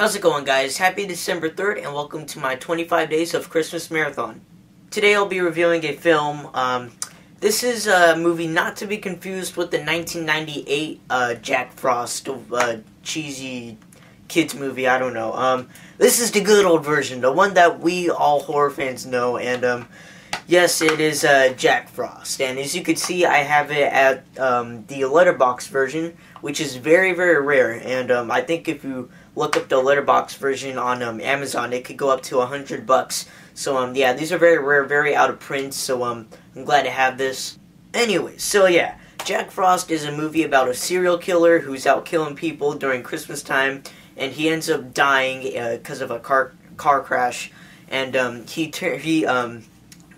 How's it going guys? Happy December 3rd and welcome to my 25 Days of Christmas Marathon. Today I'll be reviewing a film. Um, this is a movie not to be confused with the 1998 uh, Jack Frost uh, cheesy kids movie, I don't know. Um, this is the good old version, the one that we all horror fans know and um, yes it is uh, Jack Frost and as you can see I have it at um, the letterbox version which is very very rare and um, I think if you look up the letterbox version on um, Amazon. It could go up to a hundred bucks. So um, yeah, these are very rare, very out of print. So um, I'm glad to have this. Anyway, so yeah, Jack Frost is a movie about a serial killer who's out killing people during Christmas time, and he ends up dying because uh, of a car car crash, and um, he he um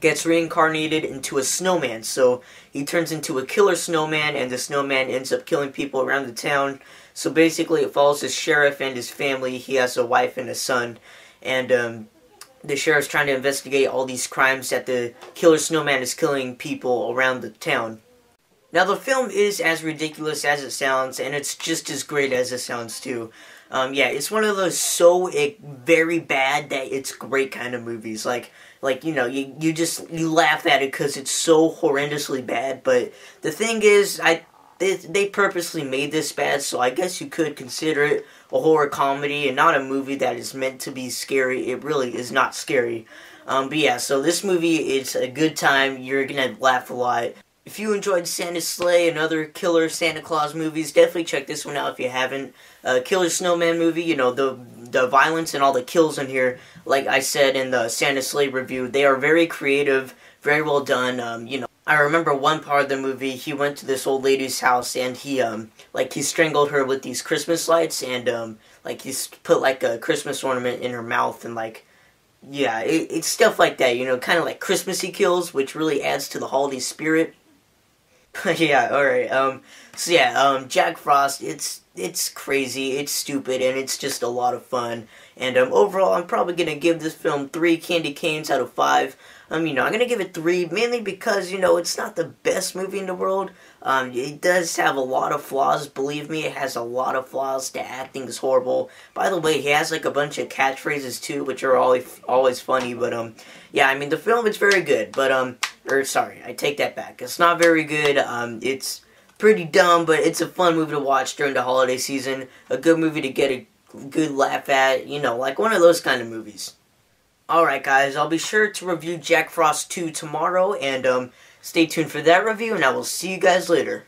gets reincarnated into a snowman. So he turns into a killer snowman, and the snowman ends up killing people around the town. So basically, it follows the sheriff and his family. He has a wife and a son, and um, the sheriff's trying to investigate all these crimes that the killer snowman is killing people around the town. Now, the film is as ridiculous as it sounds, and it's just as great as it sounds, too. Um, yeah, it's one of those so it, very bad that it's great kind of movies. Like, like you know, you you just you laugh at it because it's so horrendously bad. But the thing is, I they, they purposely made this bad, so I guess you could consider it a horror comedy and not a movie that is meant to be scary. It really is not scary. Um, but yeah, so this movie is a good time. You're gonna laugh a lot. If you enjoyed Santa's Slay and other killer Santa Claus movies, definitely check this one out if you haven't. Uh, Killer Snowman movie, you know, the the violence and all the kills in here, like I said in the Santa's Slay review, they are very creative, very well done. Um, you know, I remember one part of the movie, he went to this old lady's house and he, um, like, he strangled her with these Christmas lights and, um, like, he put, like, a Christmas ornament in her mouth and, like, yeah, it, it's stuff like that, you know, kind of like Christmassy kills, which really adds to the holiday spirit. yeah, alright, um, so yeah, um, Jack Frost, it's, it's crazy, it's stupid, and it's just a lot of fun. And, um, overall, I'm probably gonna give this film three candy canes out of five. Um, you know, I'm gonna give it three, mainly because, you know, it's not the best movie in the world. Um, it does have a lot of flaws, believe me, it has a lot of flaws. The acting is horrible. By the way, he has, like, a bunch of catchphrases, too, which are always, always funny, but, um, yeah, I mean, the film is very good, but, um, or, sorry, I take that back. It's not very good, um, it's pretty dumb, but it's a fun movie to watch during the holiday season. A good movie to get a good laugh at, you know, like one of those kind of movies. Alright guys, I'll be sure to review Jack Frost 2 tomorrow, and um, stay tuned for that review, and I will see you guys later.